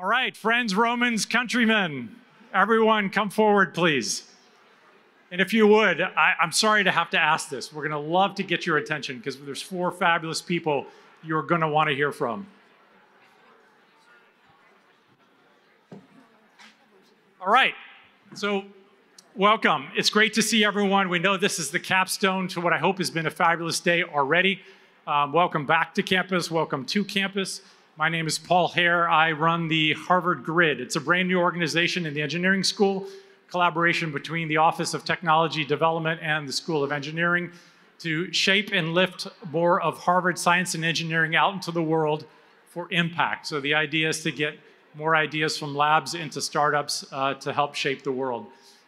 All right, friends, Romans, countrymen, everyone come forward, please. And if you would, I, am sorry to have to ask this. We're going to love to get your attention because there's four fabulous people you're going to want to hear from. All right, so welcome. It's great to see everyone. We know this is the capstone to what I hope has been a fabulous day already. Um, welcome back to campus. Welcome to campus. My name is Paul Hayre. I run the Harvard Grid. It's a brand new organization in the engineering school, collaboration between the Office of Technology Development and the School of Engineering to shape and lift more of Harvard science and engineering out into the world for impact. So the idea is to get more ideas from labs into startups uh, to help shape the world.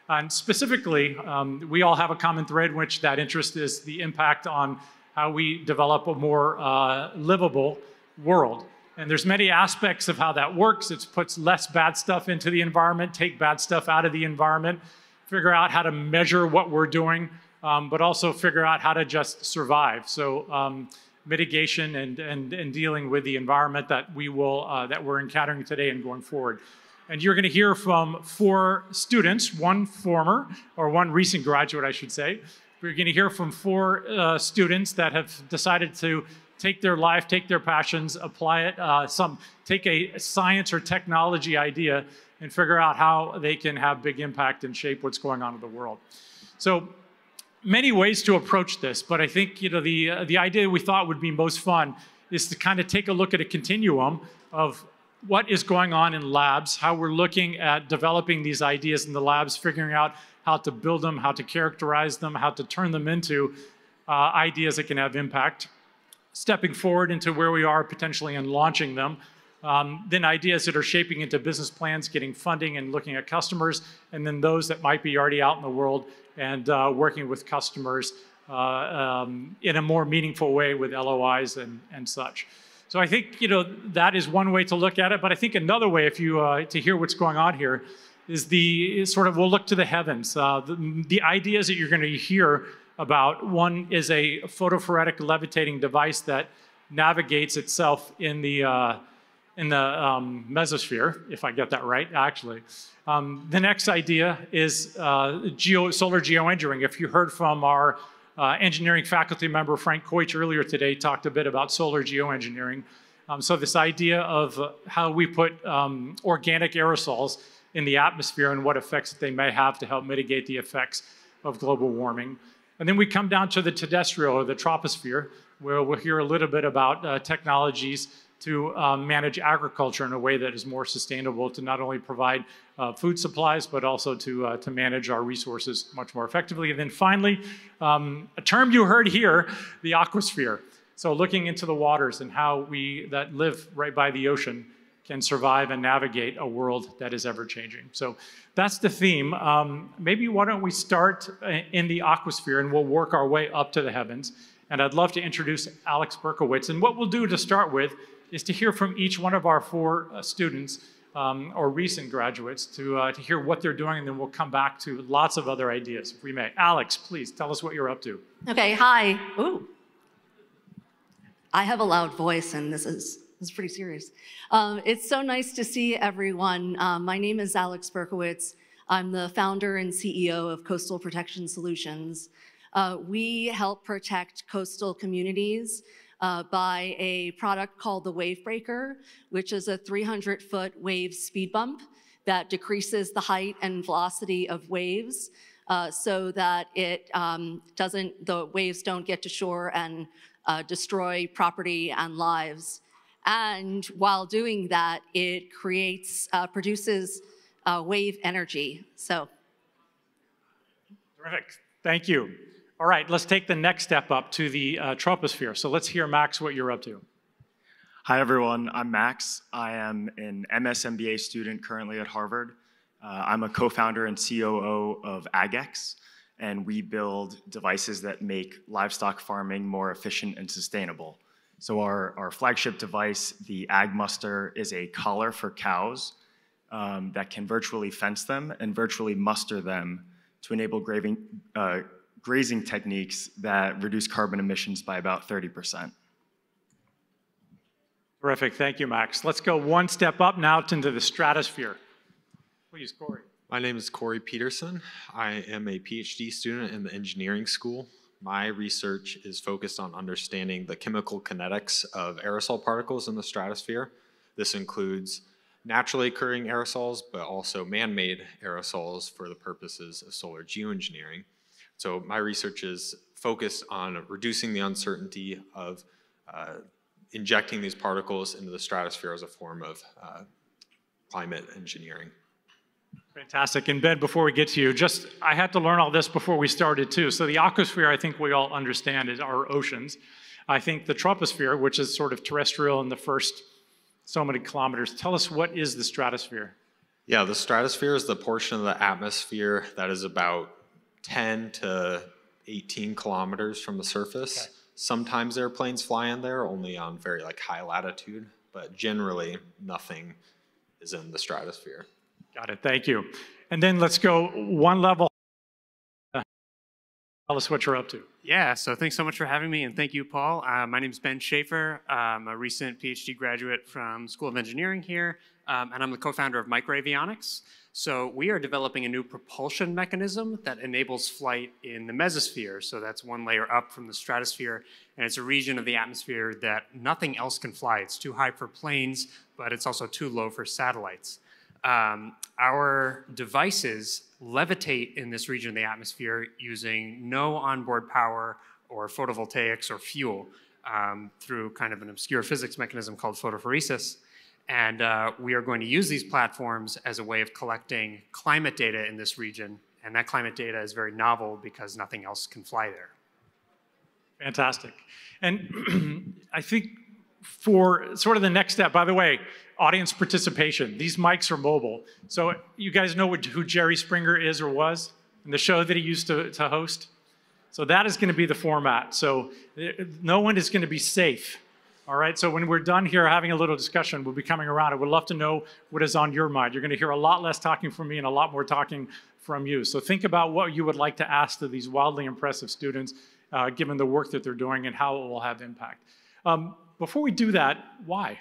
And specifically, um, we all have a common thread, in which that interest is the impact on how we develop a more uh, livable world. And there's many aspects of how that works. It puts less bad stuff into the environment, take bad stuff out of the environment, figure out how to measure what we're doing, um, but also figure out how to just survive. So um, mitigation and, and, and dealing with the environment that we will, uh, that we're encountering today and going forward. And you're going to hear from four students, one former, or one recent graduate, I should say. We're going to hear from four uh, students that have decided to take their life, take their passions, apply it, uh, some, take a science or technology idea and figure out how they can have big impact and shape what's going on in the world. So many ways to approach this, but I think you know the, uh, the idea we thought would be most fun is to kind of take a look at a continuum of what is going on in labs, how we're looking at developing these ideas in the labs, figuring out how to build them, how to characterize them, how to turn them into uh, ideas that can have impact stepping forward into where we are potentially and launching them. Um, then ideas that are shaping into business plans, getting funding and looking at customers, and then those that might be already out in the world and uh, working with customers uh, um, in a more meaningful way with LOIs and, and such. So I think you know that is one way to look at it, but I think another way, if you uh, to hear what's going on here, is the is sort of we'll look to the heavens. Uh, the, the ideas that you're going to hear about. One is a photophoretic levitating device that navigates itself in the, uh, in the um, mesosphere, if I get that right, actually. Um, the next idea is uh, geo, solar geoengineering. If you heard from our uh, engineering faculty member, Frank Keutsch, earlier today, talked a bit about solar geoengineering. Um, so this idea of how we put um, organic aerosols in the atmosphere and what effects that they may have to help mitigate the effects of global warming. And then we come down to the terrestrial or the troposphere, where we'll hear a little bit about uh, technologies to um, manage agriculture in a way that is more sustainable to not only provide uh, food supplies, but also to, uh, to manage our resources much more effectively. And then finally, um, a term you heard here, the aquasphere. So looking into the waters and how we that live right by the ocean can survive and navigate a world that is ever changing. So that's the theme. Um, maybe why don't we start uh, in the aquasphere and we'll work our way up to the heavens. And I'd love to introduce Alex Berkowitz. And what we'll do to start with is to hear from each one of our four uh, students um, or recent graduates to, uh, to hear what they're doing, and then we'll come back to lots of other ideas, if we may. Alex, please tell us what you're up to. Okay, hi. Ooh. I have a loud voice, and this is it's pretty serious. Um, it's so nice to see everyone. Um, my name is Alex Berkowitz. I'm the founder and CEO of Coastal Protection Solutions. Uh, we help protect coastal communities uh, by a product called the Wave Breaker, which is a 300 foot wave speed bump that decreases the height and velocity of waves uh, so that it um, doesn't, the waves don't get to shore and uh, destroy property and lives. And while doing that, it creates, uh, produces uh, wave energy. So. Terrific. Thank you. All right, let's take the next step up to the uh, troposphere. So let's hear, Max, what you're up to. Hi, everyone. I'm Max. I am an MS MBA student currently at Harvard. Uh, I'm a co-founder and COO of AgX, and we build devices that make livestock farming more efficient and sustainable. So our, our flagship device, the AgMuster, is a collar for cows um, that can virtually fence them and virtually muster them to enable grazing, uh, grazing techniques that reduce carbon emissions by about 30%. Terrific. Thank you, Max. Let's go one step up now into the stratosphere. Please, Corey. My name is Corey Pederson. I am a PhD student in the engineering school. My research is focused on understanding the chemical kinetics of aerosol particles in the stratosphere. This includes naturally occurring aerosols, but also man-made aerosols for the purposes of solar geoengineering. So my research is focused on reducing the uncertainty of uh, injecting these particles into the stratosphere as a form of uh, climate engineering. Fantastic. And Ben, before we get to you, just I had to learn all this before we started too. So the aquasphere, I think we all understand, is our oceans. I think the troposphere, which is sort of terrestrial in the first so many kilometers. Tell us what is the stratosphere? Yeah, the stratosphere is the portion of the atmosphere that is about 10 to 18 kilometers from the surface. Okay. Sometimes airplanes fly in there, only on very like high latitude, but generally nothing is in the stratosphere. Got it. Thank you. And then let's go one level. Tell us what you're up to. Yeah, so thanks so much for having me, and thank you, Paul. Uh, my name is Ben Schafer. I'm a recent PhD graduate from School of Engineering here, um, and I'm the co-founder of Microavionics. So we are developing a new propulsion mechanism that enables flight in the mesosphere. So that's one layer up from the stratosphere, and it's a region of the atmosphere that nothing else can fly. It's too high for planes, but it's also too low for satellites. Um, our devices levitate in this region of the atmosphere using no onboard power or photovoltaics or fuel um, through kind of an obscure physics mechanism called photophoresis. And uh, we are going to use these platforms as a way of collecting climate data in this region. And that climate data is very novel because nothing else can fly there. Fantastic. And I think for sort of the next step, by the way, audience participation. These mics are mobile. So you guys know who Jerry Springer is or was and the show that he used to, to host? So that is going to be the format. So eh, no one is going to be safe all right, so when we're done here having a little discussion, we'll be coming around. I would love to know what is on your mind. You're going to hear a lot less talking from me and a lot more talking from you. So think about what you would like to ask to these wildly impressive students, uh, given the work that they're doing and how it will have impact. Um, before we do that, why?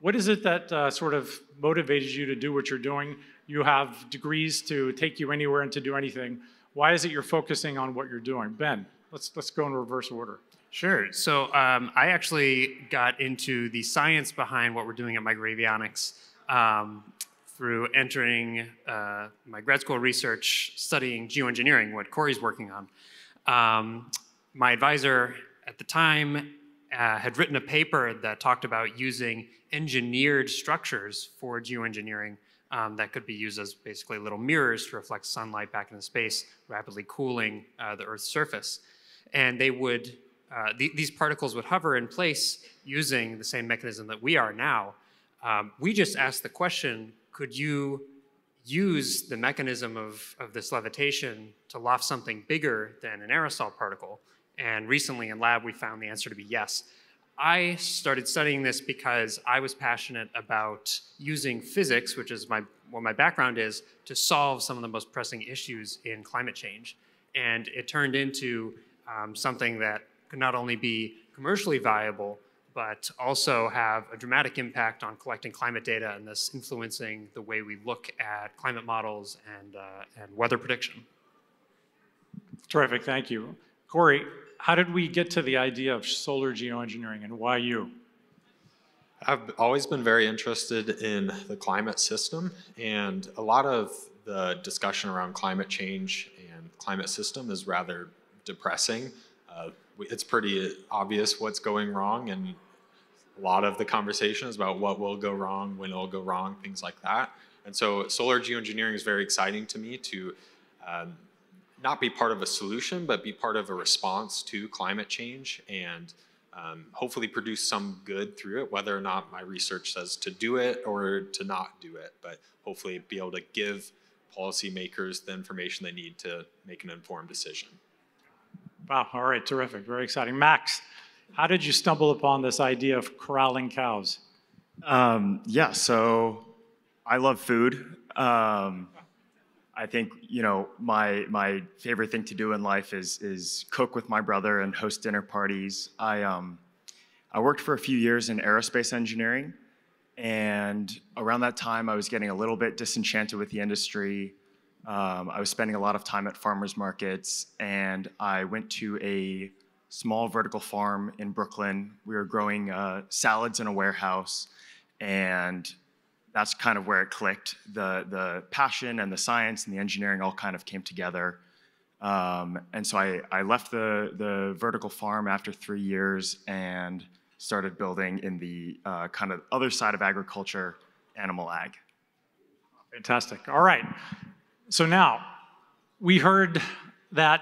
What is it that uh, sort of motivated you to do what you're doing? You have degrees to take you anywhere and to do anything. Why is it you're focusing on what you're doing? Ben, let's, let's go in reverse order. Sure. So um, I actually got into the science behind what we're doing at Microavionics um, through entering uh, my grad school research studying geoengineering, what Corey's working on. Um, my advisor at the time uh, had written a paper that talked about using engineered structures for geoengineering um, that could be used as basically little mirrors to reflect sunlight back into space, rapidly cooling uh, the Earth's surface. And they would uh, the, these particles would hover in place using the same mechanism that we are now. Um, we just asked the question, could you use the mechanism of, of this levitation to loft something bigger than an aerosol particle? And recently in lab, we found the answer to be yes. I started studying this because I was passionate about using physics, which is my, what my background is, to solve some of the most pressing issues in climate change. And it turned into um, something that could not only be commercially viable, but also have a dramatic impact on collecting climate data and thus influencing the way we look at climate models and, uh, and weather prediction. Terrific, thank you. Corey, how did we get to the idea of solar geoengineering and why you? I've always been very interested in the climate system and a lot of the discussion around climate change and climate system is rather depressing. Uh, it's pretty obvious what's going wrong and a lot of the conversation is about what will go wrong, when it'll go wrong, things like that. And so solar geoengineering is very exciting to me to um, not be part of a solution, but be part of a response to climate change and um, hopefully produce some good through it, whether or not my research says to do it or to not do it, but hopefully be able to give policymakers the information they need to make an informed decision. Wow, all right, terrific, very exciting. Max, how did you stumble upon this idea of corralling cows? Um, yeah, so I love food. Um, I think you know my my favorite thing to do in life is is cook with my brother and host dinner parties. I um, I worked for a few years in aerospace engineering, and around that time, I was getting a little bit disenchanted with the industry. Um, I was spending a lot of time at farmers markets, and I went to a small vertical farm in Brooklyn. We were growing uh, salads in a warehouse, and that's kind of where it clicked. The the passion and the science and the engineering all kind of came together. Um, and so I, I left the, the vertical farm after three years and started building in the uh, kind of other side of agriculture, animal ag. Fantastic. All right. So now we heard that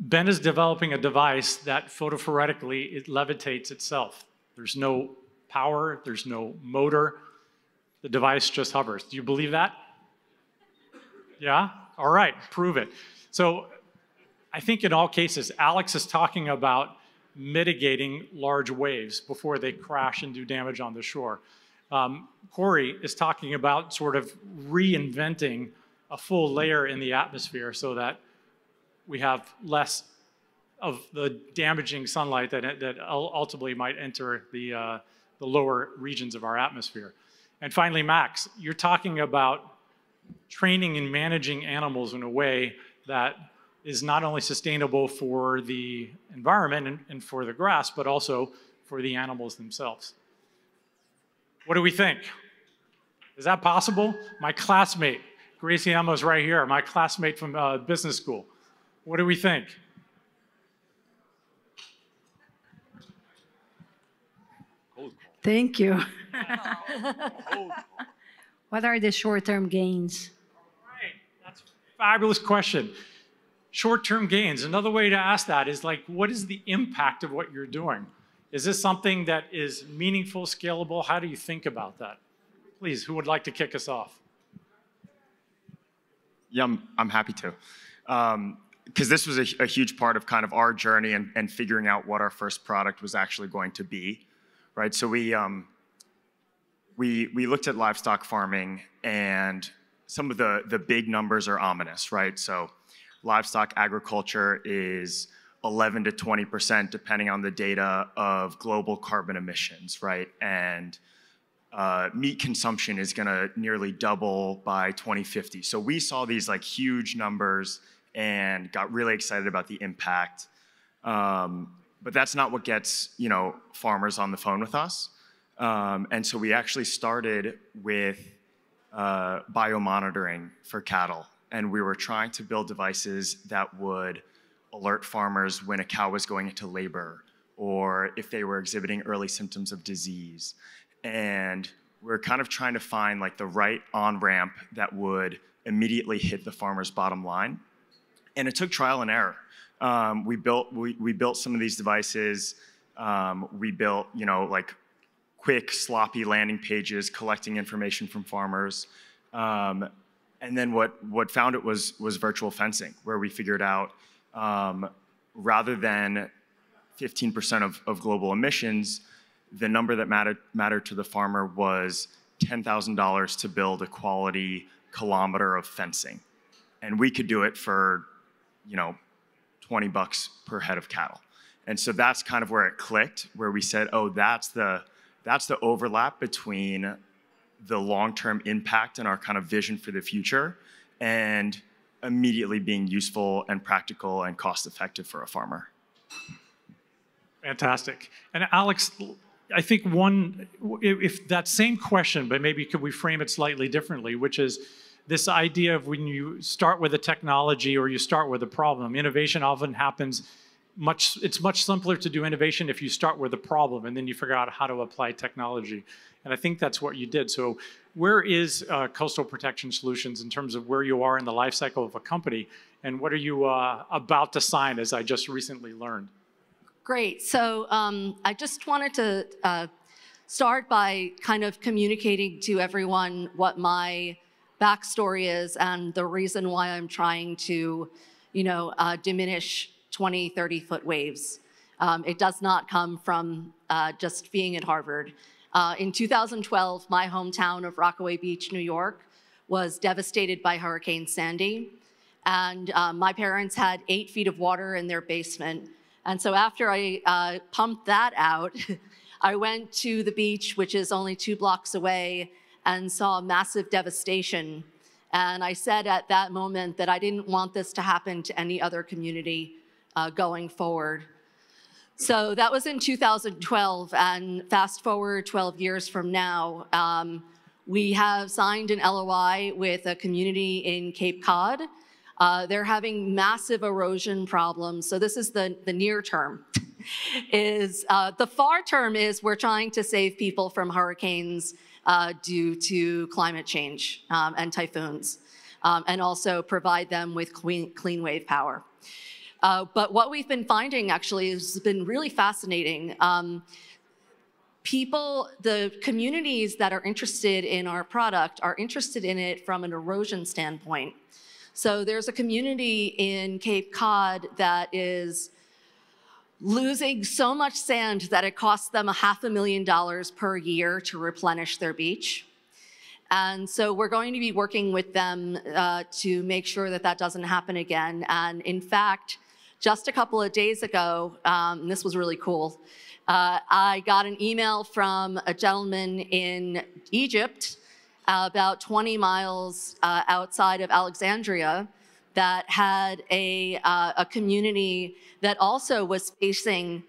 Ben is developing a device that photophoretically it levitates itself. There's no power, there's no motor. The device just hovers. Do you believe that? Yeah? All right, prove it. So I think in all cases, Alex is talking about mitigating large waves before they crash and do damage on the shore. Um, Corey is talking about sort of reinventing a full layer in the atmosphere so that we have less of the damaging sunlight that, that ultimately might enter the, uh, the lower regions of our atmosphere. And finally, Max, you're talking about training and managing animals in a way that is not only sustainable for the environment and, and for the grass, but also for the animals themselves. What do we think? Is that possible? My classmate, Gracie Amos right here, my classmate from uh, business school. What do we think? Thank you. what are the short-term gains? Right, that's a fabulous question. Short-term gains, another way to ask that is like, what is the impact of what you're doing? Is this something that is meaningful, scalable? How do you think about that? Please, who would like to kick us off? Yeah, I'm, I'm happy to. Because um, this was a, a, huge part of kind of our journey and, and figuring out what our first product was actually going to be, right? So we, um, we, we looked at livestock farming and some of the, the big numbers are ominous, right? So livestock agriculture is 11 to 20%, depending on the data, of global carbon emissions, right? And uh, meat consumption is going to nearly double by 2050. So we saw these like huge numbers and got really excited about the impact. Um, but that's not what gets you know farmers on the phone with us. Um, and so we actually started with uh, biomonitoring for cattle, and we were trying to build devices that would alert farmers when a cow was going into labor or if they were exhibiting early symptoms of disease and we're kind of trying to find like the right on ramp that would immediately hit the farmer's bottom line. And it took trial and error. Um, we built we, we built some of these devices. Um, we built you know like quick sloppy landing pages collecting information from farmers. Um, and then what what found it was was virtual fencing, where we figured out um, rather than 15% of, of global emissions, the number that mattered, mattered to the farmer was $10,000 to build a quality kilometer of fencing. And we could do it for, you know, 20 bucks per head of cattle. And so that's kind of where it clicked, where we said, oh, that's the, that's the overlap between the long-term impact and our kind of vision for the future and immediately being useful and practical and cost effective for a farmer. Fantastic. And Alex, I think one, if that same question, but maybe could we frame it slightly differently, which is this idea of when you start with a technology or you start with a problem, innovation often happens much, it's much simpler to do innovation if you start with a problem and then you figure out how to apply technology. And I think that's what you did. So where is uh, Coastal Protection Solutions in terms of where you are in the life cycle of a company? And what are you uh, about to sign, as I just recently learned? Great. So um, I just wanted to uh, start by kind of communicating to everyone what my backstory is and the reason why I'm trying to, you know, uh, diminish 20, 30 foot waves. Um, it does not come from uh, just being at Harvard. Uh, in 2012, my hometown of Rockaway Beach, New York, was devastated by Hurricane Sandy. And uh, my parents had eight feet of water in their basement And so after I uh, pumped that out, I went to the beach, which is only two blocks away, and saw massive devastation. And I said at that moment that I didn't want this to happen to any other community uh, going forward. So that was in 2012, and fast forward 12 years from now, um, we have signed an LOI with a community in Cape Cod. Uh, they're having massive erosion problems. So this is the, the near term. is uh, the far term is we're trying to save people from hurricanes uh, due to climate change um, and typhoons, um, and also provide them with clean, clean wave power. Uh, but what we've been finding actually has been really fascinating. Um, people, the communities that are interested in our product are interested in it from an erosion standpoint. So there's a community in Cape Cod that is losing so much sand that it costs them a half a million dollars per year to replenish their beach. And so we're going to be working with them uh, to make sure that that doesn't happen again. And in fact, just a couple of days ago, um, this was really cool, uh, I got an email from a gentleman in Egypt, uh, about 20 miles uh, outside of Alexandria, that had a, uh, a community that also was facing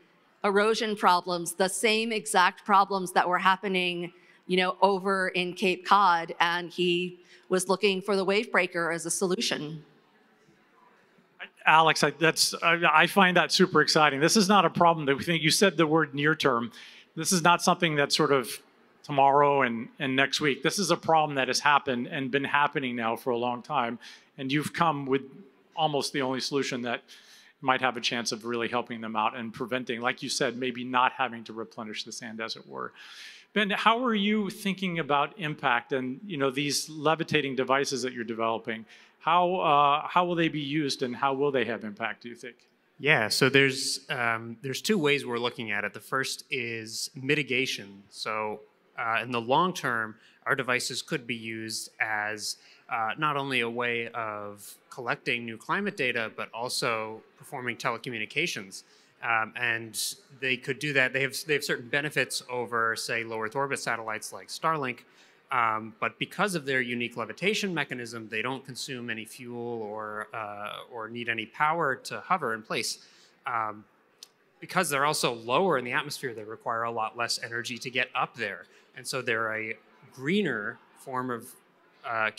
erosion problems, the same exact problems that were happening, you know, over in Cape Cod, and he was looking for the wave breaker as a solution. Alex, I, that's I, I, find that super exciting. This is not a problem that we think. You said the word near term. This is not something that's sort of tomorrow and, and next week. This is a problem that has happened and been happening now for a long time. And you've come with almost the only solution that might have a chance of really helping them out and preventing, like you said, maybe not having to replenish the sand as it were. Ben, how are you thinking about impact and you know these levitating devices that you're developing? How, uh, how will they be used and how will they have impact, do you think? Yeah, so there's, um, there's two ways we're looking at it. The first is mitigation. So uh, in the long term, our devices could be used as uh, not only a way of collecting new climate data, but also performing telecommunications. Um, and they could do that. They have, they have certain benefits over, say, low Earth orbit satellites like Starlink, um, but because of their unique levitation mechanism, they don't consume any fuel or, uh, or need any power to hover in place. Um, because they're also lower in the atmosphere, they require a lot less energy to get up there. And so they're a greener form of, uh,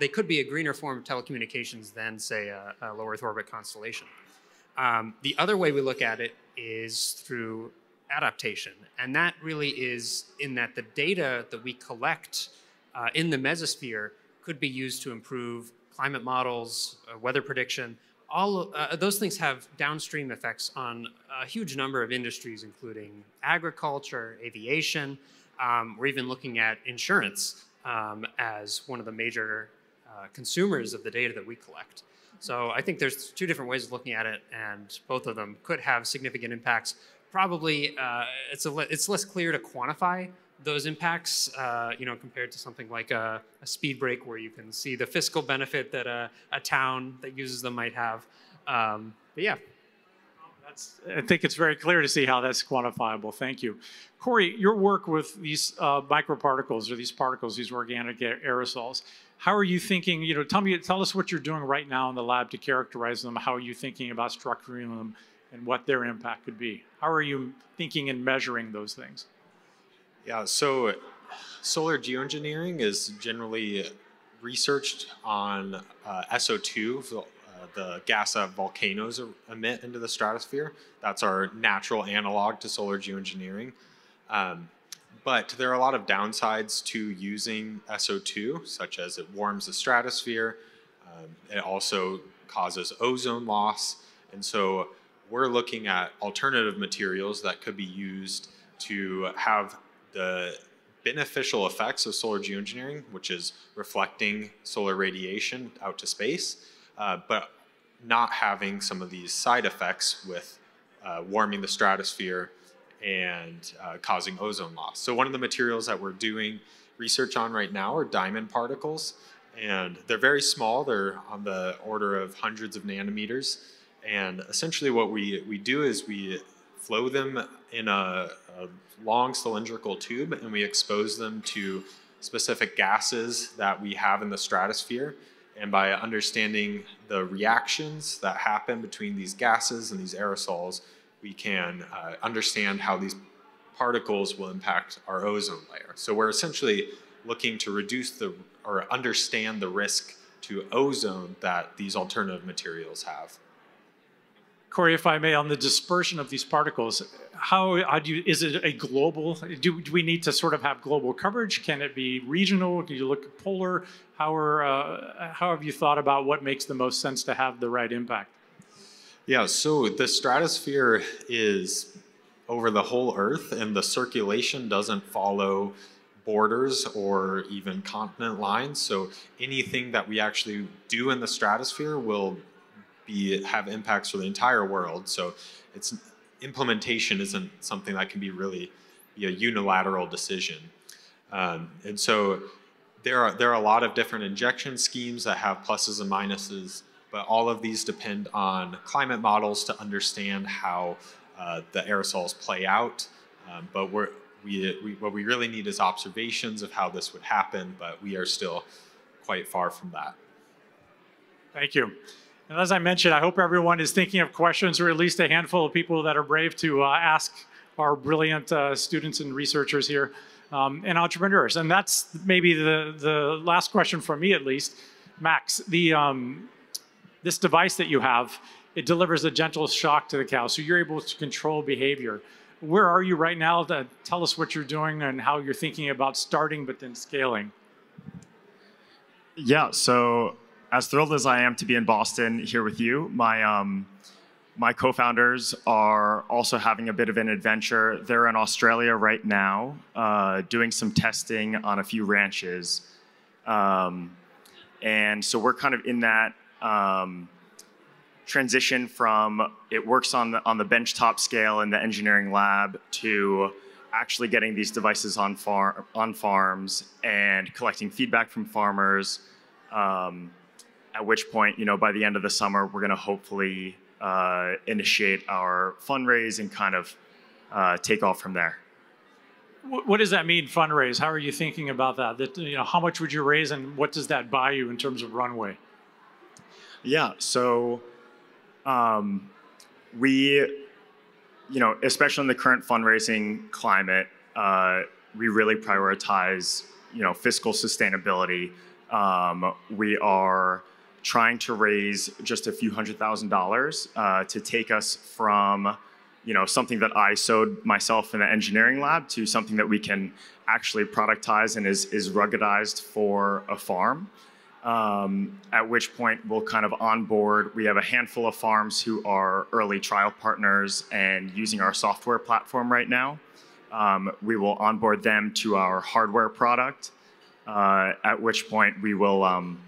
they could be a greener form of telecommunications than, say, a, a low Earth orbit constellation. Um, the other way we look at it is through adaptation. And that really is in that the data that we collect uh, in the mesosphere could be used to improve climate models, uh, weather prediction. All uh, those things have downstream effects on a huge number of industries, including agriculture, aviation. Um, we're even looking at insurance um, as one of the major uh, consumers of the data that we collect. So I think there's two different ways of looking at it, and both of them could have significant impacts probably uh, it's a it's less clear to quantify those impacts, uh, you know, compared to something like a, a, speed break where you can see the fiscal benefit that a, a town that uses them might have. Um, but yeah. That's, I think it's very clear to see how that's quantifiable. Thank you. Corey, your work with these uh, microparticles or these particles, these organic aerosols, how are you thinking, you know, tell me, tell us what you're doing right now in the lab to characterize them. How are you thinking about structuring them and what their impact could be. How are you thinking and measuring those things? Yeah, so solar geoengineering is generally researched on uh, SO2, uh, the gas that volcanoes emit into the stratosphere. That's our natural analog to solar geoengineering. Um, but there are a lot of downsides to using SO2, such as it warms the stratosphere. Um, it also causes ozone loss. And so we're looking at alternative materials that could be used to have the beneficial effects of solar geoengineering, which is reflecting solar radiation out to space, uh, but not having some of these side effects with uh, warming the stratosphere and uh, causing ozone loss. So one of the materials that we're doing research on right now are diamond particles, and they're very small. They're on the order of hundreds of nanometers And essentially what we, we do is we flow them in a, a long cylindrical tube and we expose them to specific gases that we have in the stratosphere. And by understanding the reactions that happen between these gases and these aerosols, we can uh, understand how these particles will impact our ozone layer. So we're essentially looking to reduce the or understand the risk to ozone that these alternative materials have. Corey, if I may, on the dispersion of these particles, how, how do you, is it a global, do, do we need to sort of have global coverage? Can it be regional? Do you look at polar? How, are, uh, how have you thought about what makes the most sense to have the right impact? Yeah, so the stratosphere is over the whole Earth, and the circulation doesn't follow borders or even continent lines. So anything that we actually do in the stratosphere will be have impacts for the entire world. So it's implementation isn't something that can be really be a unilateral decision. Um, and so there are there are a lot of different injection schemes that have pluses and minuses but all of these depend on climate models to understand how uh, the aerosols play out. Um, but we, we, what we really need is observations of how this would happen, but we are still quite far from that. Thank you. And as I mentioned, I hope everyone is thinking of questions, or at least a handful of people that are brave to uh, ask our brilliant uh, students and researchers here um, and entrepreneurs. And that's maybe the, the last question from me, at least. Max, the, um, this device that you have, it delivers a gentle shock to the cow, so you're able to control behavior. Where are you right now? To tell us what you're doing and how you're thinking about starting, but then scaling. Yeah, so as thrilled as I am to be in Boston here with you, my um, my co-founders are also having a bit of an adventure. They're in Australia right now, uh, doing some testing on a few ranches, um, and so we're kind of in that um, transition from it works on the, on the benchtop scale in the engineering lab to actually getting these devices on, far, on farms and collecting feedback from farmers. Um, at which point, you know, by the end of the summer, we're going to hopefully uh, initiate our fundraise and kind of uh, take off from there. What does that mean, fundraise? How are you thinking about that? That you know, how much would you raise, and what does that buy you in terms of runway? Yeah, so um, we, you know, especially in the current fundraising climate, uh, we really prioritize, you know, fiscal sustainability. Um, we are trying to raise just a few hundred thousand dollars uh, to take us from, you know, something that I sewed myself in the engineering lab to something that we can actually productize and is, is ruggedized for a farm um, at which point we'll kind of onboard. We have a handful of farms who are early trial partners and using our software platform right now. Um, we will onboard them to our hardware product, uh, at which point we will, um,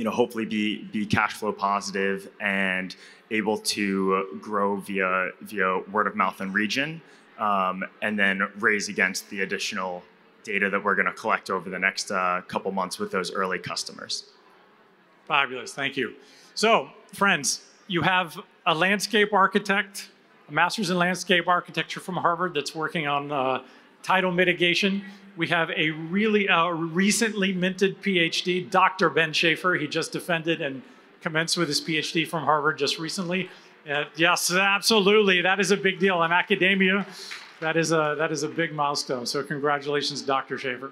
you know, hopefully be be cash flow positive and able to grow via via word of mouth and region, um, and then raise against the additional data that we're going to collect over the next uh, couple months with those early customers. Fabulous, thank you. So, friends, you have a landscape architect, a master's in landscape architecture from Harvard that's working on uh, tidal mitigation. We have a really uh, recently minted PhD, Dr. Ben Schafer. He just defended and commenced with his PhD from Harvard just recently. Uh, yes, absolutely. That is a big deal in academia that is a that is a big milestone. So congratulations, Dr. Schafer,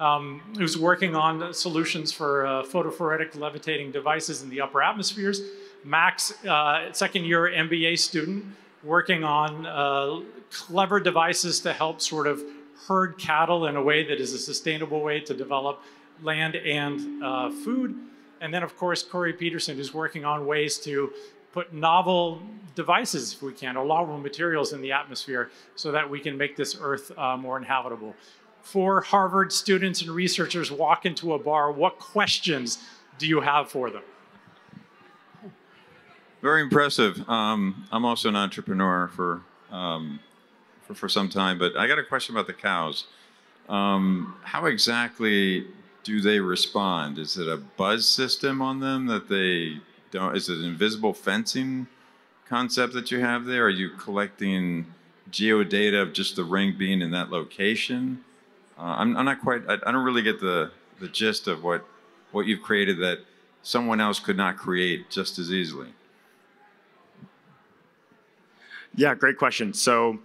um, who's working on solutions for uh, photophoretic levitating devices in the upper atmospheres. Max, uh, second year MBA student, working on uh, clever devices to help sort of herd cattle in a way that is a sustainable way to develop land and uh, food. And then, of course, Corey Pederson, who's working on ways to put novel devices, if we can, or novel materials in the atmosphere so that we can make this Earth uh, more inhabitable. For Harvard students and researchers walk into a bar, what questions do you have for them? Very impressive. Um, I'm also an entrepreneur for, um, for, for some time, but I got a question about the cows. Um, how exactly do they respond? Is it a buzz system on them that they don't, is it invisible fencing concept that you have there? Are you collecting geodata of just the ring being in that location? Uh, I'm, I'm not quite, I, I don't really get the, the gist of what, what you've created that someone else could not create just as easily. Yeah, great question. So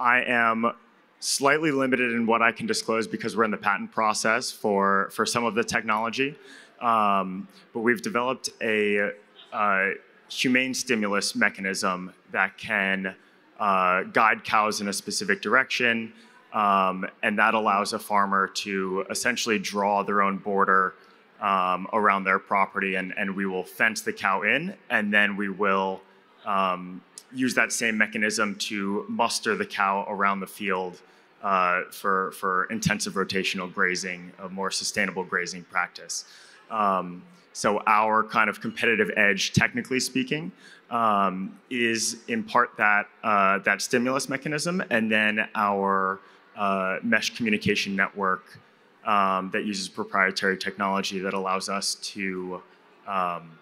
I am slightly limited in what I can disclose because we're in the patent process for, for some of the technology. Um, but we've developed a, a humane stimulus mechanism that can uh, guide cows in a specific direction. Um, and that allows a farmer to essentially draw their own border um, around their property, and, and we will fence the cow in, and then we will um, use that same mechanism to muster the cow around the field uh, for, for intensive rotational grazing, a more sustainable grazing practice. Um, so our kind of competitive edge, technically speaking, um, is in part that uh, that stimulus mechanism, and then our uh, mesh communication network um, that uses proprietary technology that allows us to um,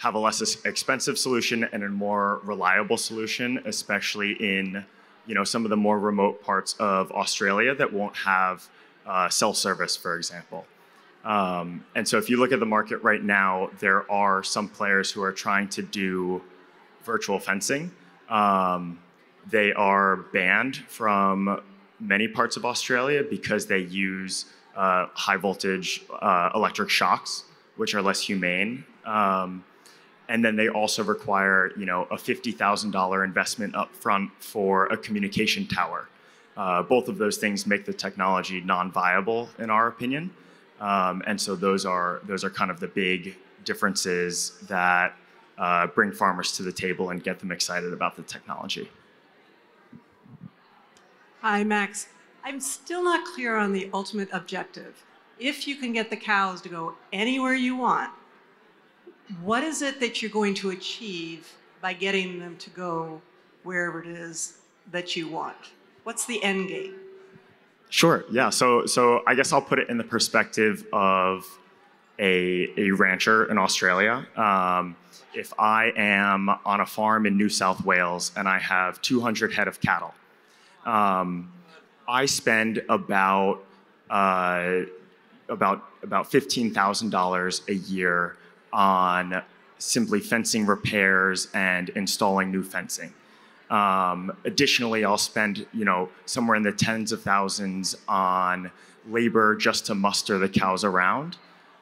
have a less expensive solution and a more reliable solution, especially in you know some of the more remote parts of Australia that won't have uh, cell service, for example. Um, and so, if you look at the market right now, there are some players who are trying to do virtual fencing. Um, they are banned from many parts of Australia because they use uh, high voltage uh, electric shocks, which are less humane. Um, and then they also require, you know, a $50,000 investment up front for a communication tower. Uh, both of those things make the technology non-viable, in our opinion. Um, and so those are those are kind of the big differences that uh, bring farmers to the table and get them excited about the technology. Hi, Max. I'm still not clear on the ultimate objective. If you can get the cows to go anywhere you want, what is it that you're going to achieve by getting them to go wherever it is that you want? What's the end game? Sure. Yeah. So, so I guess I'll put it in the perspective of a, a rancher in Australia. Um, if I am on a farm in New South Wales and I have 200 head of cattle, um, I spend about uh, about about fifteen thousand dollars a year on simply fencing repairs and installing new fencing. Um, additionally, I'll spend you know somewhere in the tens of thousands on labor just to muster the cows around,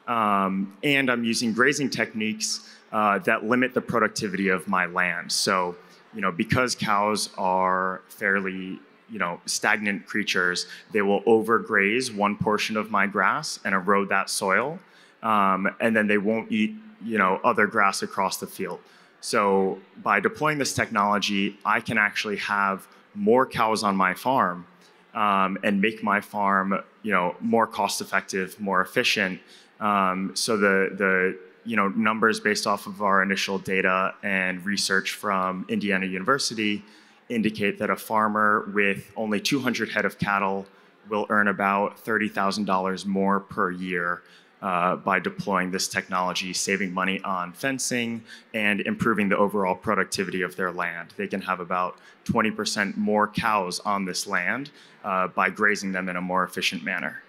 um, and I'm using grazing techniques uh, that limit the productivity of my land. So, you know, because cows are fairly you know, stagnant creatures, they will overgraze one portion of my grass and erode that soil, um, and then they won't eat, you know, other grass across the field. So by deploying this technology, I can actually have more cows on my farm um, and make my farm, you know, more cost-effective, more efficient. Um, so the the you know numbers based off of our initial data and research from Indiana University indicate that a farmer with only 200 head of cattle will earn about $30,000 more per year uh, by deploying this technology, saving money on fencing and improving the overall productivity of their land. They can have about 20% more cows on this land uh, by grazing them in a more efficient manner.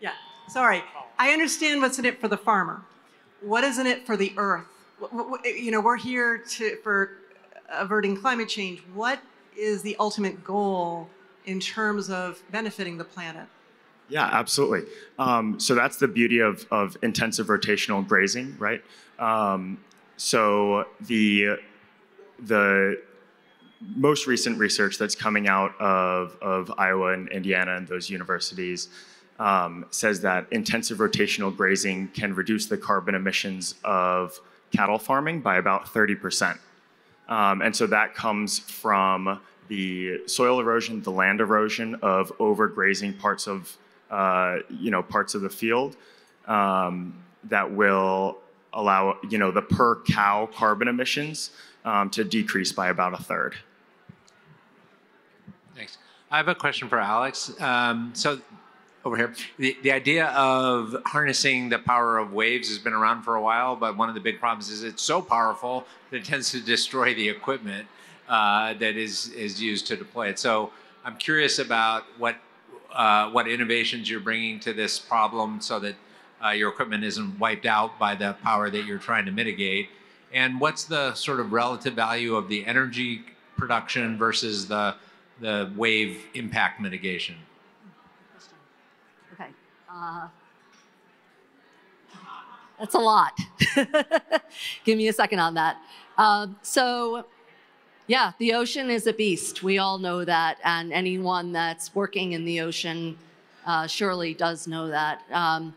Yeah, sorry. I understand what's in it for the farmer. What is in it for the earth? You know, we're here to, for averting climate change. What is the ultimate goal in terms of benefiting the planet? Yeah, absolutely. Um, so that's the beauty of, of intensive rotational grazing, right? Um, so the the most recent research that's coming out of, of Iowa and Indiana and those universities um, says that intensive rotational grazing can reduce the carbon emissions of cattle farming by about 30%. Um, and so that comes from the soil erosion, the land erosion of overgrazing parts of, uh, you know, parts of the field um, that will allow, you know, the per cow carbon emissions um, to decrease by about a third. Thanks. I have a question for Alex. Um, so, over here, the, the idea of harnessing the power of waves has been around for a while, but one of the big problems is it's so powerful that it tends to destroy the equipment uh, that is, is used to deploy it. So, I'm curious about what, uh, what innovations you're bringing to this problem so that uh, your equipment isn't wiped out by the power that you're trying to mitigate. And what's the sort of relative value of the energy production versus the, the wave impact mitigation? Uh, that's a lot. Give me a second on that. Uh, so, yeah, the ocean is a beast. We all know that, and anyone that's working in the ocean uh, surely does know that. Um,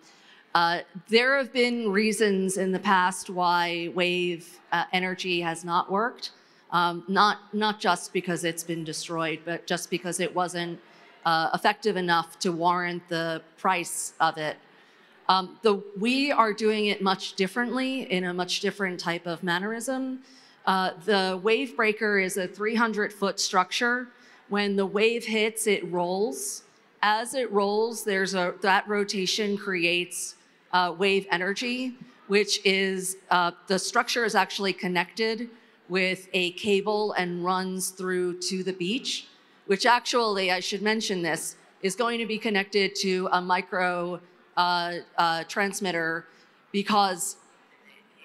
uh, there have been reasons in the past why wave uh, energy has not worked. Um, not, not just because it's been destroyed, but just because it wasn't uh, effective enough to warrant the price of it. Um, the, we are doing it much differently in a much different type of mannerism. Uh, the wave breaker is a 300 foot structure. When the wave hits, it rolls. As it rolls, there's a, that rotation creates uh, wave energy, which is uh, the structure is actually connected with a cable and runs through to the beach, which actually, I should mention this, is going to be connected to a micro uh, uh, transmitter because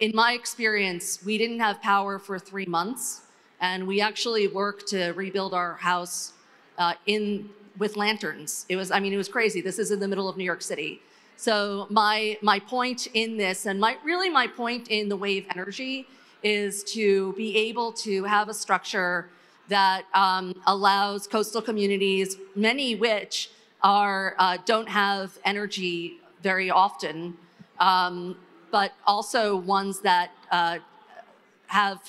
in my experience, we didn't have power for three months, and we actually worked to rebuild our house uh, in with lanterns. It was, I mean, it was crazy. This is in the middle of New York City. So my my point in this, and my really my point in the wave energy, is to be able to have a structure that um, allows coastal communities, many which are uh, don't have energy very often, um, but also ones that uh, have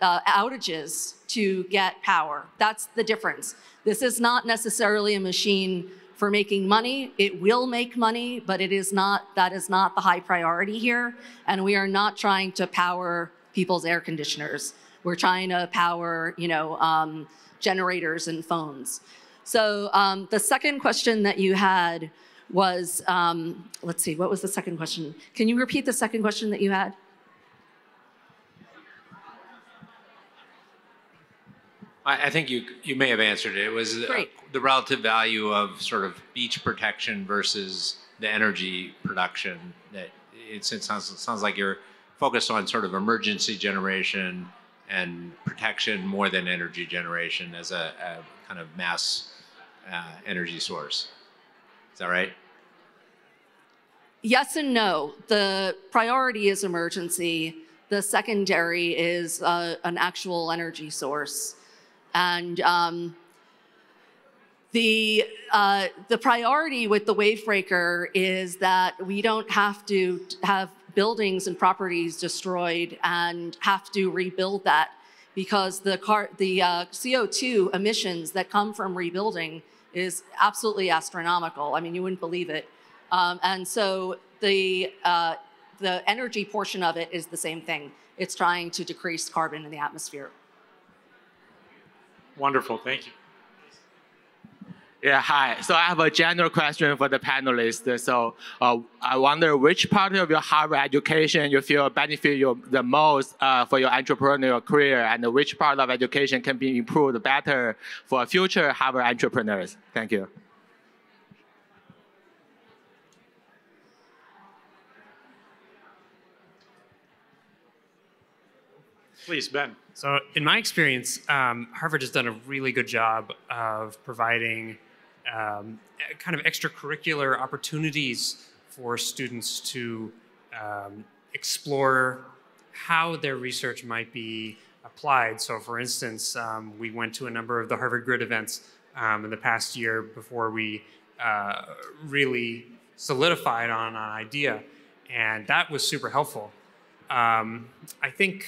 uh, outages to get power. That's the difference. This is not necessarily a machine for making money. It will make money, but it is not, that is not the high priority here. And we are not trying to power people's air conditioners. We're trying to power, you know, um, generators and phones. So um, the second question that you had was, um, let's see, what was the second question? Can you repeat the second question that you had? I, I think you you may have answered it. It was uh, the relative value of sort of beach protection versus the energy production. That it, it sounds it sounds like you're focused on sort of emergency generation and protection more than energy generation as a, a kind of mass uh, energy source. Is that right? Yes and no. The priority is emergency. The secondary is uh, an actual energy source. And um, the, uh, the priority with the wavebreaker is that we don't have to have buildings and properties destroyed and have to rebuild that because the, car, the uh, CO2 emissions that come from rebuilding is absolutely astronomical. I mean, you wouldn't believe it. Um, and so the, uh, the energy portion of it is the same thing. It's trying to decrease carbon in the atmosphere. Wonderful, thank you. Yeah, hi. So I have a general question for the panelists. So uh, I wonder which part of your Harvard education you feel benefit you the most uh, for your entrepreneurial career, and which part of education can be improved better for future Harvard entrepreneurs. Thank you. Please, Ben. So, in my experience, um, Harvard has done a really good job of providing um, kind of extracurricular opportunities for students to um, explore how their research might be applied. So, for instance, um, we went to a number of the Harvard Grid events um, in the past year before we uh, really solidified on an idea, and that was super helpful. Um, I think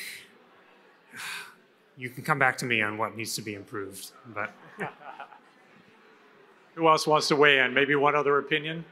you can come back to me on what needs to be improved, but. Who else wants to weigh in? Maybe one other opinion?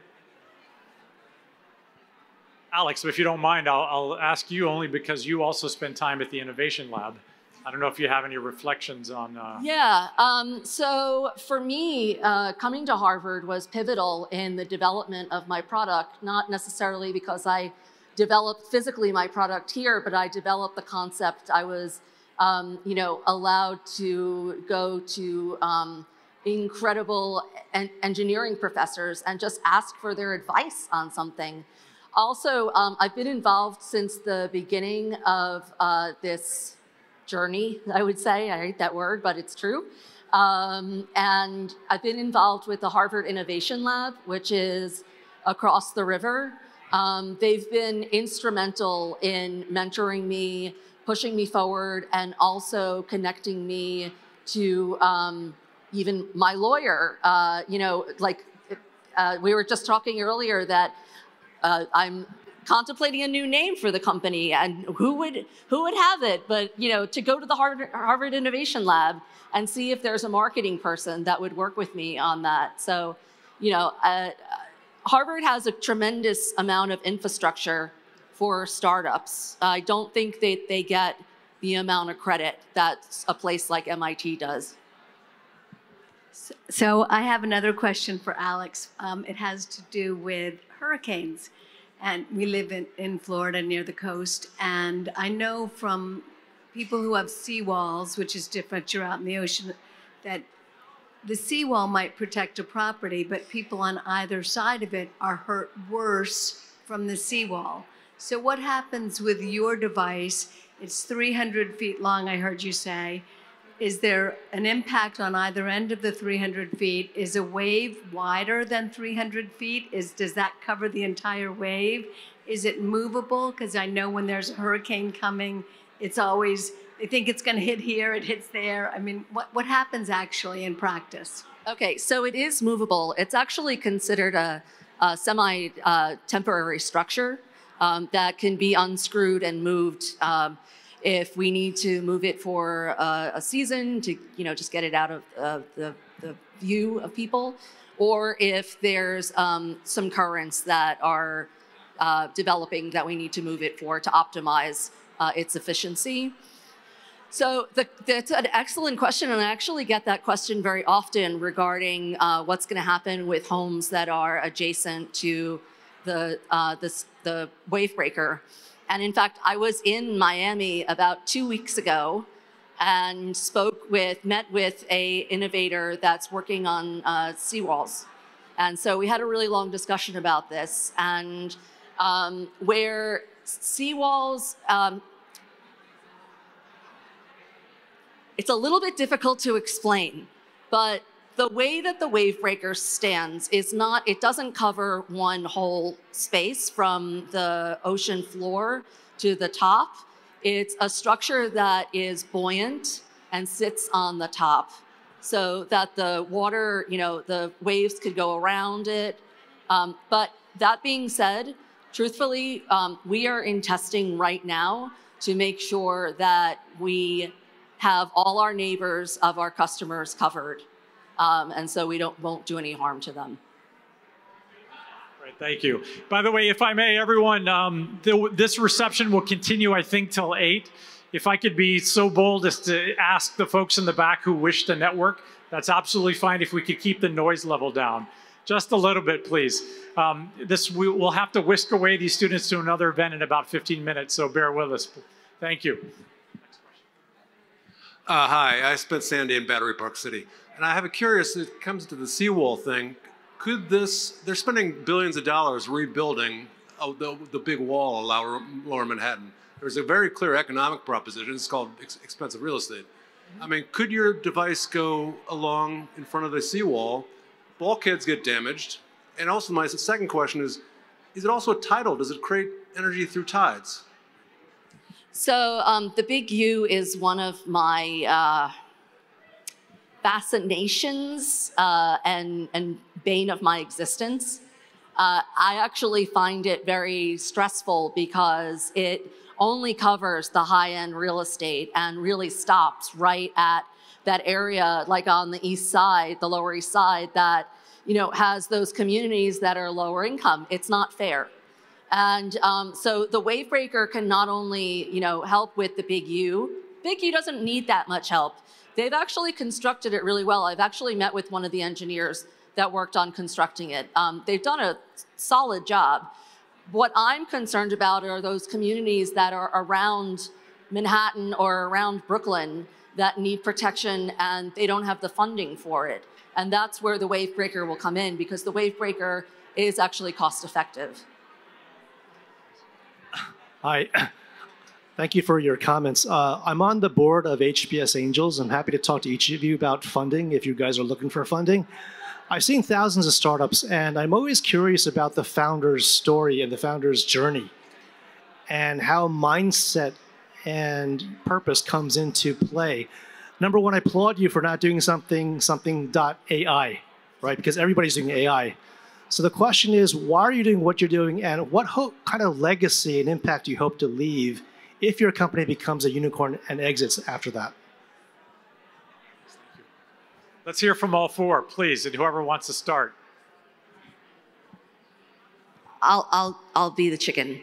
Alex, if you don't mind, I'll, I'll ask you only because you also spend time at the Innovation Lab. I don't know if you have any reflections on. Uh... Yeah. Um, so for me, uh, coming to Harvard was pivotal in the development of my product, not necessarily because I developed physically my product here, but I developed the concept. I was, um, you know, allowed to go to um, incredible en engineering professors and just ask for their advice on something. Also, um, I've been involved since the beginning of uh, this journey, I would say. I hate that word, but it's true. Um, and I've been involved with the Harvard Innovation Lab, which is across the river. Um, they've been instrumental in mentoring me, pushing me forward, and also connecting me to um, even my lawyer. Uh, you know, like uh, we were just talking earlier that uh, I'm contemplating a new name for the company and who would who would have it? But you know to go to the harvard, harvard innovation lab and see if there's a marketing person that would work with me on that. So you know uh, harvard has a tremendous amount of infrastructure for startups. I don't think that they get the amount of credit that a place like mit does so I have another question for Alex. Um, it has to do with hurricanes. And we live in, in Florida near the coast. And I know from people who have seawalls, which is different, you're out in the ocean, that the seawall might protect a property, but people on either side of it are hurt worse from the seawall. So, what happens with your device? It's 300 feet long, I heard you say is there an impact on either end of the 300 feet? Is a wave wider than 300 feet? Is, does that cover the entire wave? Is it movable? Because I know when there's a hurricane coming, it's always, they think it's going to hit here, it hits there. I mean, what, what happens actually in practice? Okay, so it is movable. It's actually considered a, a semi uh, temporary structure um, that can be unscrewed and moved. Um, if we need to move it for a, a season to you know just get it out of uh, the, the view of people, or if there's um, some currents that are uh, developing that we need to move it for to optimize uh, its efficiency. So the, that's an excellent question, and I actually get that question very often regarding uh, what's going to happen with homes that are adjacent to the uh, the, the wave breaker. And in fact, I was in Miami about two weeks ago and spoke with, met with a innovator that's working on uh, seawalls. And so we had a really long discussion about this and um, where seawalls, um, it's a little bit difficult to explain, but the way that the wave breaker stands is not, it doesn't cover one whole space from the ocean floor to the top. It's a structure that is buoyant and sits on the top so that the water, you know, the waves could go around it. Um, but that being said, truthfully, um, we are in testing right now to make sure that we have all our neighbors of our customers covered um, and so we don't won't do any harm to them. Right, thank you. By the way, if I may, everyone, um, the, this reception will continue, I think, till 8. If I could be so bold as to ask the folks in the back who wish to network, that's absolutely fine if we could keep the noise level down. Just a little bit, please. Um, this we, will have to whisk away these students to another event in about 15 minutes, so bear with us. Thank you. Uh, hi, I spent Sandy in Battery Park City. And I have a curious, it comes to the seawall thing. Could this, they're spending billions of dollars rebuilding oh, the, the big wall in lower, lower Manhattan. There's a very clear economic proposition. It's called ex expensive real estate. I mean, could your device go along in front of the seawall? Bulkheads get damaged. And also, my second question is is it also a tidal? Does it create energy through tides? So, um, the Big U is one of my. Uh, fascinations uh, and, and bane of my existence. Uh, I actually find it very stressful because it only covers the high end real estate and really stops right at that area, like on the east side, the Lower East Side, that you know has those communities that are lower income. It's not fair. And um, so the wave breaker can not only you know help with the big U, Big U doesn't need that much help. They've actually constructed it really well. I've actually met with one of the engineers that worked on constructing it. Um, they've done a solid job. What I'm concerned about are those communities that are around Manhattan or around Brooklyn that need protection and they don't have the funding for it. And that's where the wave breaker will come in because the wave breaker is actually cost effective. Hi. Thank you for your comments. Uh, I'm on the board of HBS Angels. I'm happy to talk to each of you about funding if you guys are looking for funding. I've seen thousands of startups, and I'm always curious about the founder's story and the founder's journey and how mindset and purpose comes into play. Number one, I applaud you for not doing something something .ai, right? Because everybody's doing AI. So the question is, why are you doing what you're doing, and what hope, kind of legacy and impact do you hope to leave if your company becomes a unicorn and exits after that? Let's hear from all four, please, and whoever wants to start. I'll, I'll, I'll be the chicken.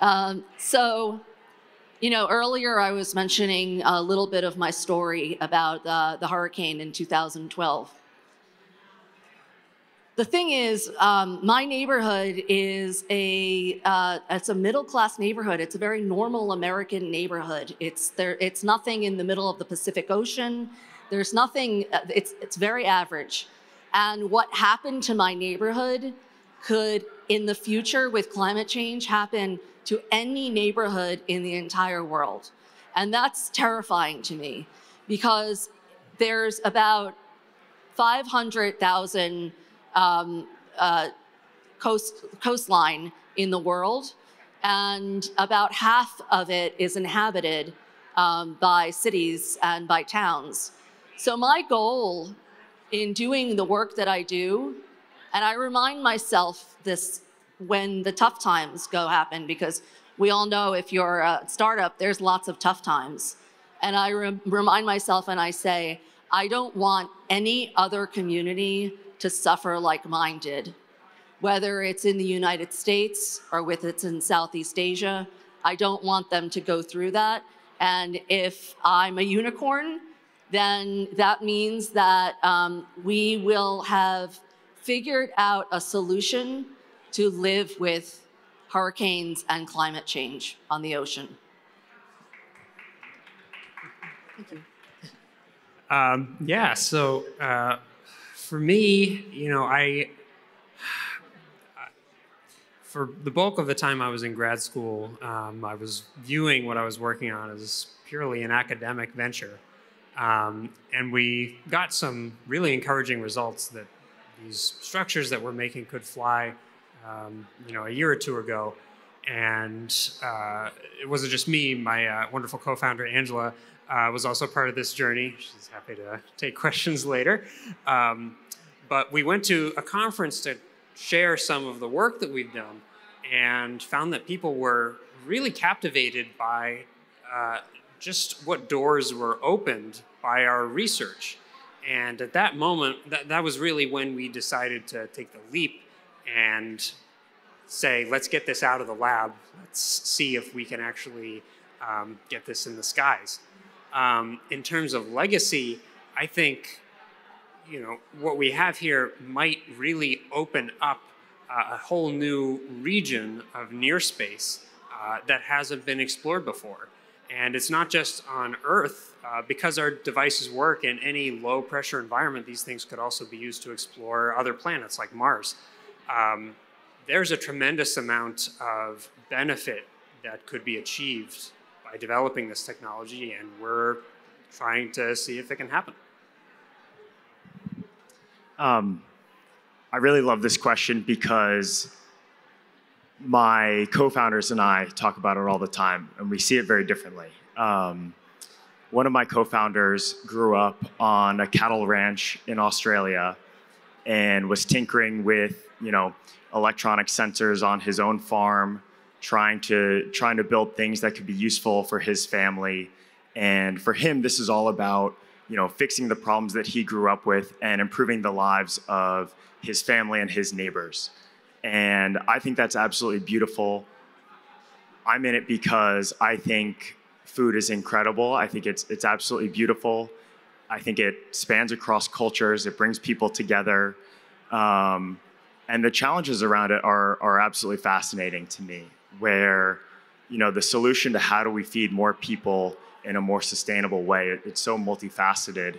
Um, so, you know, earlier I was mentioning a little bit of my story about uh, the hurricane in 2012. The thing is, um, my neighborhood is a uh, it's a middle class neighborhood. It's a very normal American neighborhood. It's there. It's nothing in the middle of the Pacific Ocean. There's nothing, uh, it's, it's very average. And what happened to my neighborhood could, in the future with climate change, happen to any neighborhood in the entire world. And that's terrifying to me because there's about 500,000 um, uh, coast, coastline in the world, and about half of it is inhabited um, by cities and by towns. So my goal in doing the work that I do, and I remind myself this when the tough times go happen, because we all know if you're a startup, there's lots of tough times. And I re remind myself and I say, I don't want any other community to suffer like mine did. Whether it's in the United States or with it's in Southeast Asia, I don't want them to go through that. And if I'm a unicorn, then that means that um, we will have figured out a solution to live with hurricanes and climate change on the ocean. Thank you. Um, yeah, so uh, for me, you know, I, for the bulk of the time I was in grad school, um, I was viewing what I was working on as purely an academic venture. Um, and we got some really encouraging results that these structures that we're making could fly, um, you know, a year or two ago. And uh, it wasn't just me, my uh, wonderful co-founder, Angela, uh, was also part of this journey. She's happy to take questions later. Um, but we went to a conference to share some of the work that we've done and found that people were really captivated by uh, just what doors were opened by our research. And at that moment, that, that was really when we decided to take the leap and say, let's get this out of the lab. Let's see if we can actually um, get this in the skies. Um, in terms of legacy, I think you know what we have here might really open up uh, a whole new region of near space uh, that hasn't been explored before. And it's not just on Earth. Uh, because our devices work in any low pressure environment, these things could also be used to explore other planets like Mars. Um, there's a tremendous amount of benefit that could be achieved by developing this technology, and we're trying to see if it can happen. Um, I really love this question because my co-founders and I talk about it all the time, and we see it very differently. Um, one of my co-founders grew up on a cattle ranch in Australia and was tinkering with, you know, electronic sensors on his own farm, trying to trying to build things that could be useful for his family. And for him, this is all about, you know, fixing the problems that he grew up with and improving the lives of his family and his neighbors. And I think that's absolutely beautiful. I'm in it because I think food is incredible. I think it's it's absolutely beautiful. I think it spans across cultures. It brings people together, um, and the challenges around it are are absolutely fascinating to me. Where, you know, the solution to how do we feed more people in a more sustainable way? It, it's so multifaceted,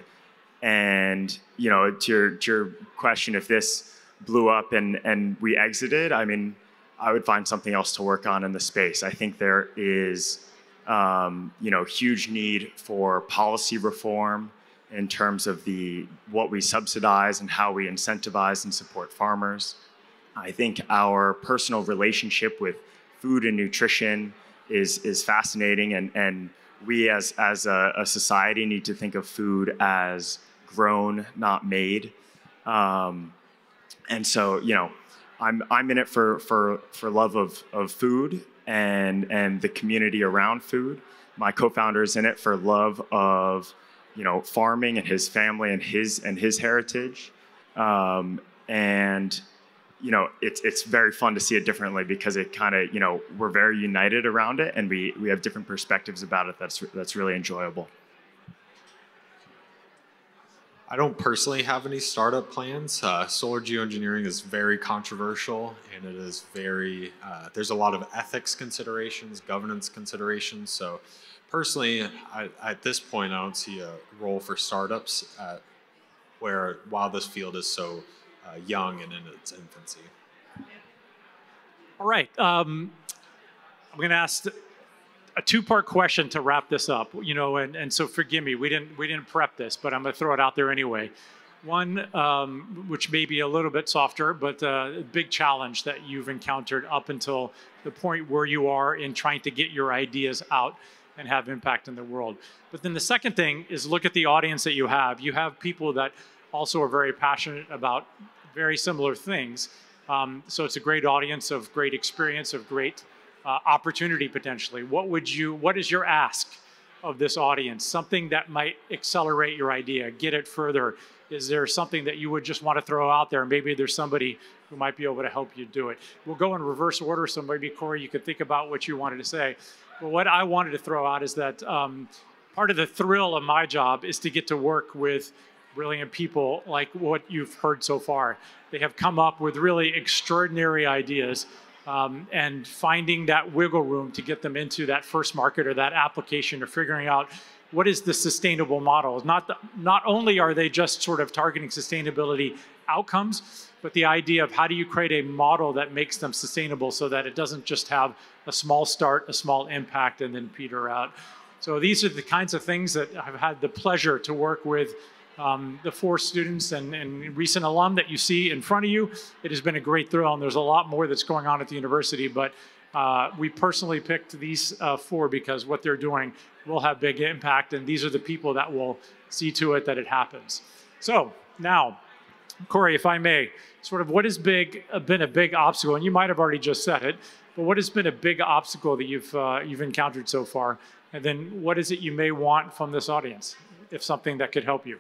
and you know, to your to your question, if this blew up and and we exited, I mean, I would find something else to work on in the space. I think there is, um, you know, huge need for policy reform in terms of the what we subsidize and how we incentivize and support farmers. I think our personal relationship with food and nutrition is is fascinating, and and we as as a, a society need to think of food as grown, not made. Um, and so, you know, I'm I'm in it for for for love of of food and and the community around food. My co-founder is in it for love of you know farming and his family and his and his heritage. Um, and you know it's it's very fun to see it differently because it kind of you know we're very united around it and we we have different perspectives about it that's that's really enjoyable I don't personally have any startup plans. Uh, solar geoengineering is very controversial and it is very, uh, there's a lot of ethics considerations, governance considerations. So, personally, I, at this point, I don't see a role for startups at, where while this field is so uh, young and in its infancy. All right. Um, I'm going to ask a two-part question to wrap this up. You know, and, and so forgive me, we didn't we didn't prep this, but I'm going to throw it out there anyway. One, um, which may be a little bit softer, but uh, a big challenge that you've encountered up until the point where you are in trying to get your ideas out and have impact in the world. But then the second thing is look at the audience that you have. You have people that also are very passionate about very similar things. Um, so it's a great audience of great experience, of great uh, opportunity potentially. What would you, what is your ask of this audience? Something that might accelerate your idea, get it further. Is there something that you would just want to throw out there? Maybe there's somebody who might be able to help you do it. We'll go in reverse order, so maybe Corey, you could think about what you wanted to say. But what I wanted to throw out is that um, part of the thrill of my job is to get to work with brilliant people like what you've heard so far. They have come up with really extraordinary ideas um, and finding that wiggle room to get them into that first market or that application or figuring out what is the sustainable model. Not, the, not only are they just sort of targeting sustainability outcomes, but the idea of how do you create a model that makes them sustainable so that it doesn't just have a small start, a small impact, and then peter out. So these are the kinds of things that I've had the pleasure to work with um, the four students and, and, recent alum that you see in front of you. It has been a great thrill, and there's a lot more that's going on at the university, but uh, we personally picked these uh, four because what they're doing will have big impact, and these are the people that will see to it that it happens. So now, Corey, if I may, sort of what has big, uh, been a big obstacle, and you might have already just said it, but what has been a big obstacle that you've, uh, you've encountered so far? And then what is it you may want from this audience, if something that could help you?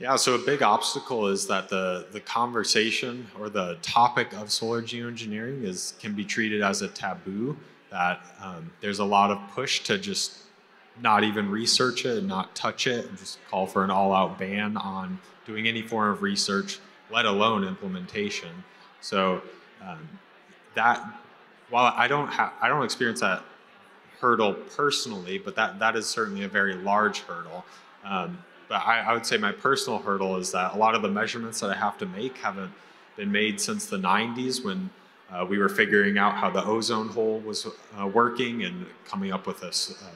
Yeah, so a big obstacle is that the, the conversation or the topic of solar geoengineering is can be treated as a taboo. That um, there's a lot of push to just not even research it, not touch it, and just call for an all-out ban on doing any form of research, let alone implementation. So um, that while I don't have I don't experience that hurdle personally, but that that is certainly a very large hurdle. Um, but I, I, would say my personal hurdle is that a lot of the measurements that I have to make haven't been made since the 90s when uh, we were figuring out how the ozone hole was uh, working and coming up with a uh,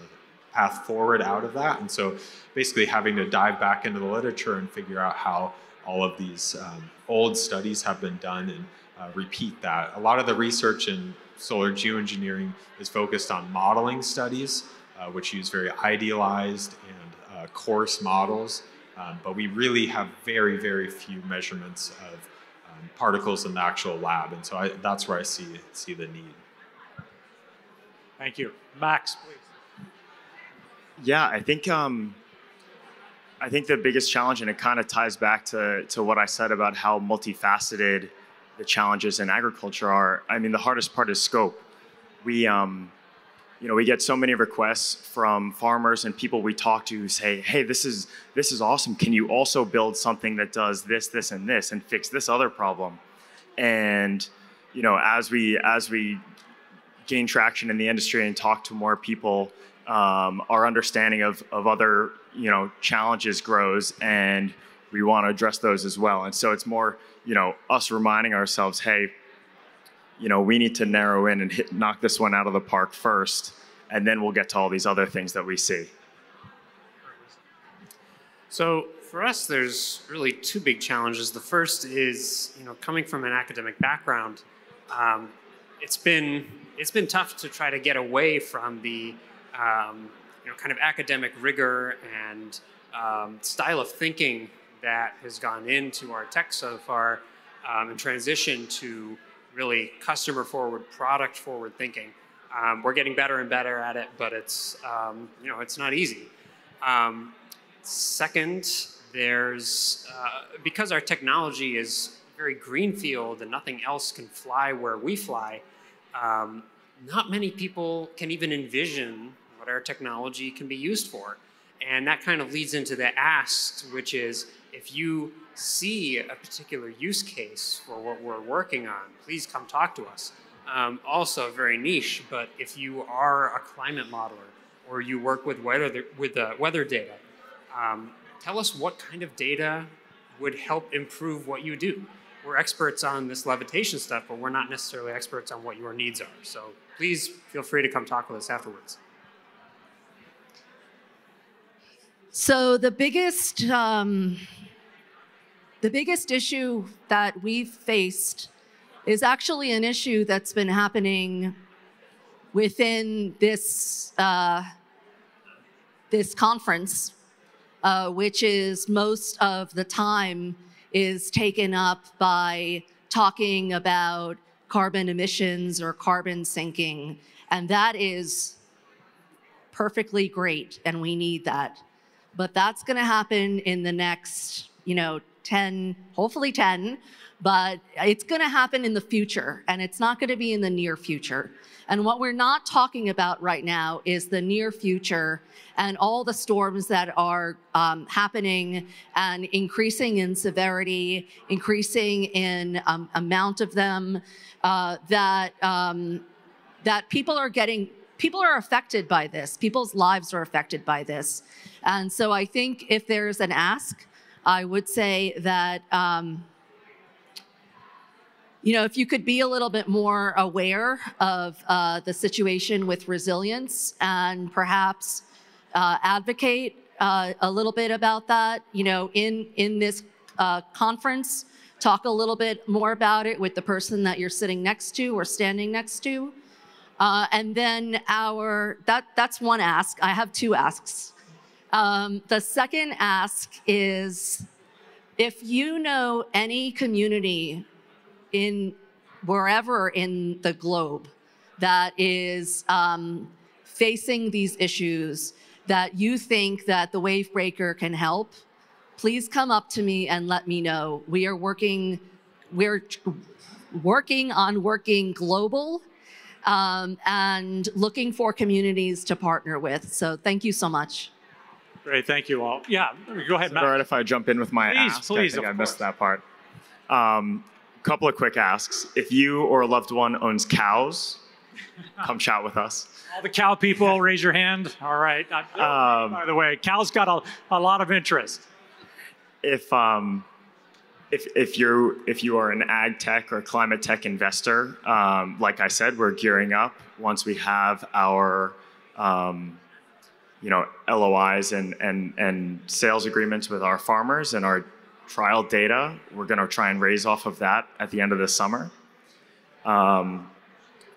path forward out of that. And so basically having to dive back into the literature and figure out how all of these um, old studies have been done and uh, repeat that. A lot of the research in solar geoengineering is focused on modeling studies, uh, which use very idealized and uh, coarse models, um, but we really have very, very few measurements of um, particles in the actual lab, and so I, that's where I see see the need. Thank you, Max. Please. Yeah, I think um, I think the biggest challenge, and it kind of ties back to to what I said about how multifaceted the challenges in agriculture are. I mean, the hardest part is scope. We um, you know, we get so many requests from farmers and people we talk to who say, "Hey, this is this is awesome. Can you also build something that does this, this, and this, and fix this other problem?" And you know, as we as we gain traction in the industry and talk to more people, um, our understanding of of other you know challenges grows, and we want to address those as well. And so it's more you know us reminding ourselves, "Hey." You know, we need to narrow in and hit, knock this one out of the park first, and then we'll get to all these other things that we see. So for us, there's really two big challenges. The first is, you know, coming from an academic background, um, it's been it's been tough to try to get away from the, um, you know, kind of academic rigor and um, style of thinking that has gone into our tech so far, um, and transition to really customer forward, product forward thinking. Um, we're getting better and better at it, but it's um, you know it's not easy. Um, second, there's uh, because our technology is very greenfield and nothing else can fly where we fly. Um, not many people can even envision what our technology can be used for, and that kind of leads into the ask, which is if you see a particular use case for what we're working on, please come talk to us. Um, also very niche, but if you are a climate modeler or you work with weather with uh, weather data, um, tell us what kind of data would help improve what you do. We're experts on this levitation stuff, but we're not necessarily experts on what your needs are. So please feel free to come talk with us afterwards. So the biggest um, the biggest issue that we've faced is actually an issue that's been happening within this, uh, this conference, uh, which is most of the time is taken up by talking about carbon emissions or carbon sinking. And that is perfectly great, and we need that. But that's going to happen in the next, you know, 10, hopefully 10, but it's going to happen in the future and it's not going to be in the near future. And what we're not talking about right now is the near future and all the storms that are um, happening and increasing in severity, increasing in um, amount of them, uh, that, um, that people are getting people are affected by this. People's lives are affected by this. And so I think if there's an ask I would say that, um, you know, if you could be a little bit more aware of uh, the situation with resilience and perhaps uh, advocate uh, a little bit about that, you know, in, in this uh, conference, talk a little bit more about it with the person that you're sitting next to or standing next to. Uh, and then our, that, that's one ask. I have two asks. Um, the second ask is if you know any community in wherever in the globe that is um, facing these issues that you think that the Wavebreaker can help, please come up to me and let me know. We are working, we're working on working global um, and looking for communities to partner with. So thank you so much. Great, thank you all. Yeah, go ahead, Matt. All right, if I jump in with my please, ask, please, I think I missed course. that part. Um, couple of quick asks. If you or a loved one owns cows, come chat with us. All the cow people, raise your hand. All right. Uh, Um, by the way, cows got a, a lot of interest. If um, if if you if you are an ag tech or climate tech investor, um, like I said, we're gearing up once we have our um, you know LOIs and and and sales agreements with our farmers and our trial data. We're going to try and raise off of that at the end of the summer. Um,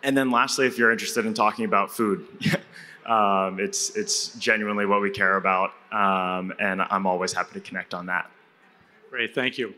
and then lastly, if you're interested in talking about food, um, it's it's genuinely what we care about, um, and I'm always happy to connect on that. Great, thank you.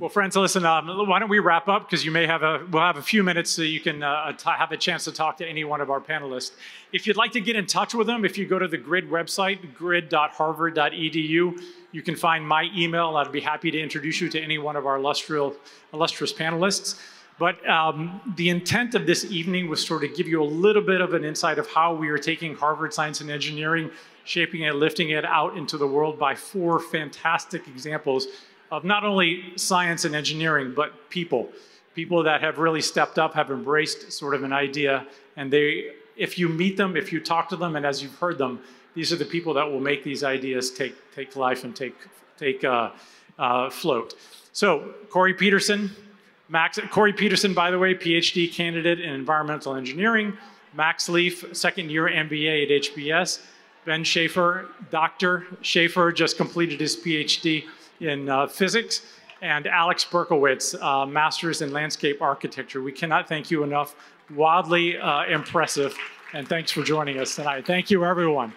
Well, friends, listen. Um, why don't we wrap up because you may have a we'll have a few minutes so you can uh, have a chance to talk to any one of our panelists. If you'd like to get in touch with them, if you go to the Grid website, grid.harvard.edu, you can find my email. I'd be happy to introduce you to any one of our illustrious, illustrious panelists. But um, the intent of this evening was sort of give you a little bit of an insight of how we are taking Harvard Science and Engineering, shaping it, lifting it out into the world by four fantastic examples of not only science and engineering, but people. People that have really stepped up, have embraced sort of an idea, and they, if you meet them, if you talk to them, and as you've heard them, these are the people that will make these ideas take, take life and take, take uh, uh, float. So Corey Pederson, Max, Corey Pederson, by the way, PhD candidate in environmental engineering. Max Leef, second year MBA at HBS. Ben Schafer, Dr. Schafer just completed his PhD in uh, physics. And Alex Berkowitz, uh, master's in landscape architecture. We cannot thank you enough. Wildly uh, impressive. And thanks for joining us tonight. Thank you, everyone.